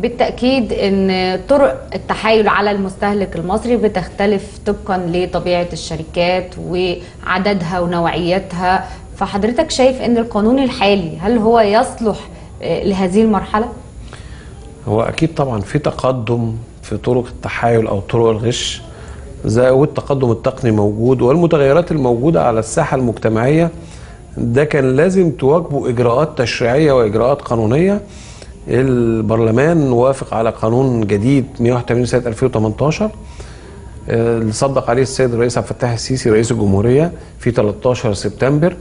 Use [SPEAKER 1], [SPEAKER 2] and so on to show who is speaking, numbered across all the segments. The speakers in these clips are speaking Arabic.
[SPEAKER 1] بالتأكيد إن طرق التحايل على المستهلك المصري بتختلف طبقا لطبيعة الشركات وعددها ونوعيتها. فحضرتك شايف إن القانون الحالي هل هو يصلح آه، لهذه المرحلة؟
[SPEAKER 2] هو أكيد طبعا في تقدم في طرق التحايل أو طرق الغش. زي والتقدم التقني موجود والمتغيرات الموجودة على الساحة المجتمعية ده كان لازم تواجبه إجراءات تشريعية وإجراءات قانونية. البرلمان وافق على قانون جديد 181 سنة 2018 آه، اللي صدق عليه السيد الرئيس عبد الفتاح السيسي رئيس الجمهورية في 13 سبتمبر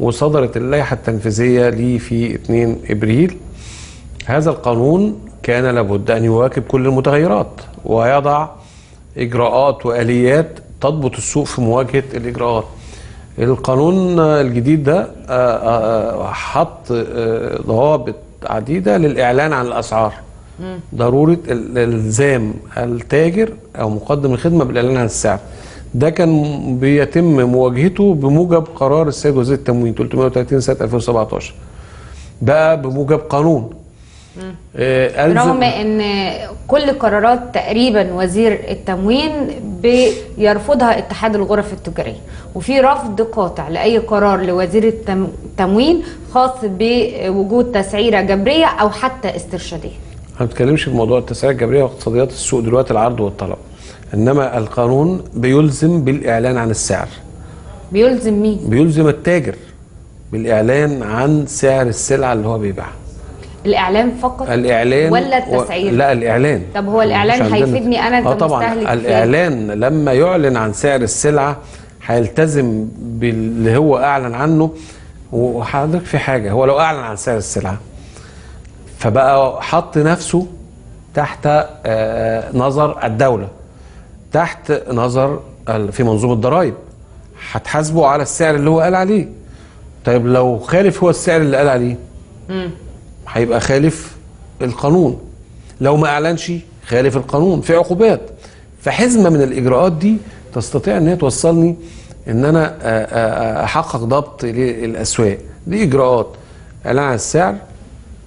[SPEAKER 2] وصدرت اللائحة التنفيذية ليه في 2 إبريل هذا القانون كان لابد أن يواكب كل المتغيرات ويضع إجراءات وآليات تضبط السوق في مواجهة الإجراءات. القانون الجديد ده آه، آه، حط ضوابط عديدة للإعلان عن الأسعار. ضرورة ال- الزام التاجر أو مقدم الخدمة بالإعلان عن السعر. ده كان بيتم مواجهته بموجب قرار السيد وزير التموين 330 سنة 2017. بقى بموجب قانون. آه،
[SPEAKER 1] رغم إن كل قرارات تقريبا وزير التموين بيرفضها اتحاد الغرف التجارية. وفي رفض قاطع لأي قرار لوزير التم- التموين خاص بوجود تسعيرة جبرية أو حتى
[SPEAKER 2] استرشادية. ما بتكلمش في موضوع التسعيرات الجبرية واقتصاديات السوق دلوقتي العرض والطلب. إنما القانون بيلزم بالإعلان عن السعر.
[SPEAKER 1] بيلزم مين؟
[SPEAKER 2] بيلزم التاجر بالإعلان عن سعر السلعة اللي هو بيبيعها.
[SPEAKER 1] الإعلام فقط
[SPEAKER 2] الإعلان
[SPEAKER 1] ولا التسعير؟
[SPEAKER 2] و... لا الإعلان.
[SPEAKER 1] طب هو
[SPEAKER 2] عندنا.
[SPEAKER 1] هيفيدني
[SPEAKER 2] آه طبعا.
[SPEAKER 1] كمستهلك في إيه؟
[SPEAKER 2] الإعلان لما يعلن عن سعر السلعة هيلتزم باللي هو أعلن عنه. وحضرتك في حاجة هو لو أعلن عن سعر السلعة فبقى حط نفسه تحت آه، نظر الدولة تحت نظر في منظومة الضرائب. هتحاسبه على السعر اللي هو قال عليه. طيب لو خالف هو السعر اللي قال عليه هيبقى خالف القانون. لو ما أعلنش خالف القانون في عقوبات. فحزمة من الإجراءات دي تستطيع إن هي توصلني إن أنا أحقق ضبط للأسواق. دي إجراءات. إعلان عن السعر.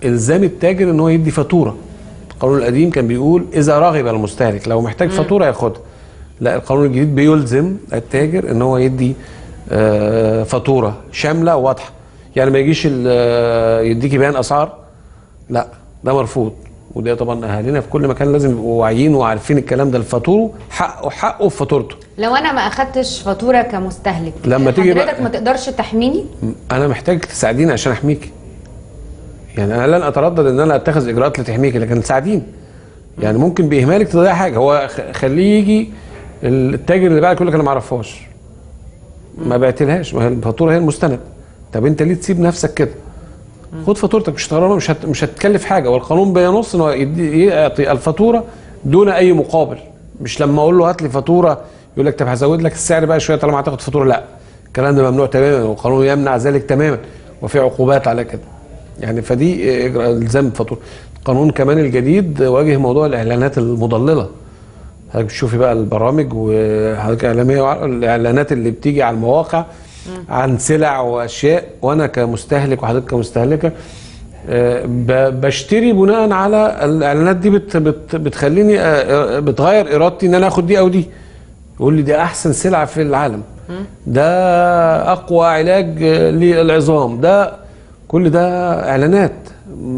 [SPEAKER 2] الزام التاجر إن هو يدي فاتورة. القانون القديم كان بيقول إذا رغب المستهلك لو محتاج فاتورة ياخدها لا القانون الجديد بيلزم التاجر إن هو يدي فاتورة شاملة وواضحة. يعني ما يجيش يديكي بيان أسعار. لا ده مرفوض. وده طبعا أهالينا في كل مكان لازم يبقوا واعيين وعارفين الكلام ده. الفاتورة حقه حقه في فاتورته.
[SPEAKER 1] لو أنا ما أخدتش فاتورة كمستهلك
[SPEAKER 2] لما تيجي
[SPEAKER 1] حضرتك ما تقدرش تحميني؟
[SPEAKER 2] أنا محتاج تساعديني عشان أحميكي. يعني أنا لن أتردد إن أنا أتخذ إجراءات لتحميكي لكن تساعديني يعني ممكن بإهمالك تضيع حاجة. هو خليه يجي التاجر اللي بعد يقول لك أنا ما أعرفهاش. ما بعتلهاش. ما هي الفاتورة هي المستند. طب أنت ليه تسيب نفسك كده؟ خد فاتورتك مش مش. مش هتكلف حاجة. والقانون بينص إن هو يعطي الفاتورة دون أي مقابل. مش لما أقول له هات لي فاتورة يقول لك طب هزود لك السعر بقى شوية طالما هتاخد فاتورة. لا. الكلام ده ممنوع تماما والقانون يمنع ذلك تماما وفي عقوبات على كده. يعني فدي إجراء إلزام فاتورة. القانون كمان الجديد واجه موضوع الإعلانات المضللة. حضرتك بتشوفي بقى البرامج وحضرتك إعلامية الإعلانات اللي بتيجي على المواقع. عن سلع وأشياء. وأنا كمستهلك وحضرتك كمستهلكة آه، بشتري بناء على الإعلانات دي بت بت بتخليني آه، آه، بتغير إرادتي إن أنا آخد دي أو دي. يقول لي دي أحسن سلعة في العالم. ده أقوى علاج للعظام. ده كل ده إعلانات.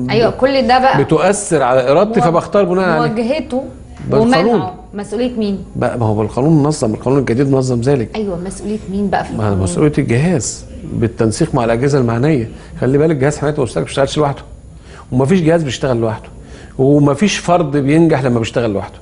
[SPEAKER 1] أيوه كل ده بقى
[SPEAKER 2] بتؤثر على إرادتي فبختار بناء عليه.
[SPEAKER 1] مواجهته
[SPEAKER 2] بالقانون.
[SPEAKER 1] ومنعه مسؤولية مين
[SPEAKER 2] بقى ما هو بالقانون نظم القانون الجديد نظم ذلك
[SPEAKER 1] أيوه مسؤولية مين بقى في القانون؟
[SPEAKER 2] مسؤولية الجهاز بالتنسيق مع الأجهزة المعنيه خلي بالك جهاز حماية المستهلك ما بيشتغلش لوحده ومفيش جهاز بيشتغل لوحده ومفيش فرد بينجح لما بيشتغل لوحده